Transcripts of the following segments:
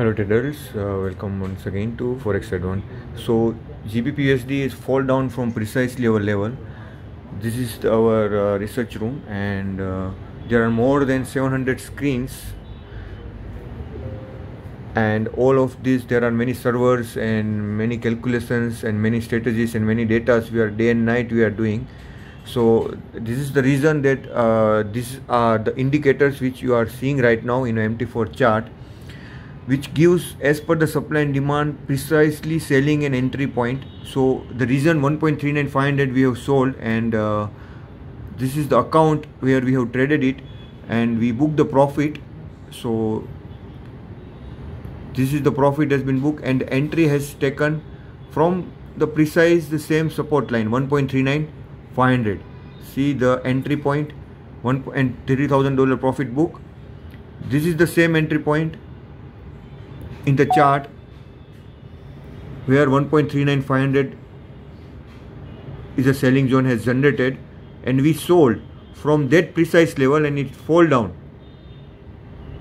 Hello traders, uh, welcome once again to Forex Advance. So GBPUSD is fall down from precisely our level. This is our uh, research room and uh, there are more than 700 screens and all of this there are many servers and many calculations and many strategies and many data we are day and night we are doing so this is the reason that uh, these are the indicators which you are seeing right now in MT4 chart which gives as per the supply and demand precisely selling an entry point. So the reason 1.39500 we have sold and uh, this is the account where we have traded it and we book the profit. So this is the profit has been booked and entry has taken from the precise the same support line 1.39 500 see the entry point one and three thousand dollar profit book. This is the same entry point in the chart where 1.39 500 is a selling zone has generated and we sold from that precise level and it fall down.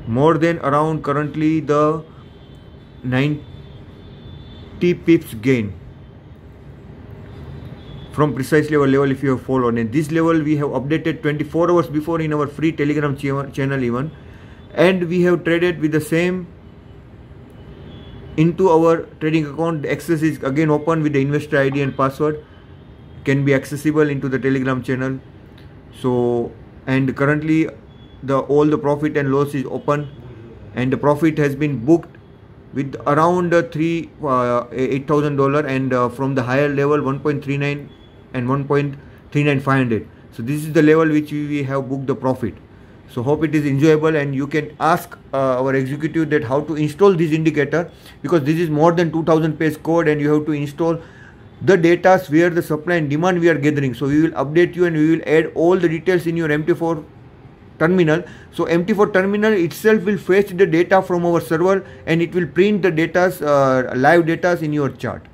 More than around currently the 90 pips gain from precise level level if you have followed. And this level we have updated 24 hours before in our free telegram ch channel even. And we have traded with the same into our trading account access is again open with the investor id and password. Can be accessible into the telegram channel. So and currently the all the profit and loss is open. And the profit has been booked with around three uh, eight thousand dollar and uh, from the higher level 1.39 and 1.39500 so this is the level which we have booked the profit so hope it is enjoyable and you can ask uh, our executive that how to install this indicator because this is more than 2000 page code and you have to install the data where the supply and demand we are gathering. So we will update you and we will add all the details in your mt4 terminal. So mt4 terminal itself will fetch the data from our server and it will print the data uh, live data in your chart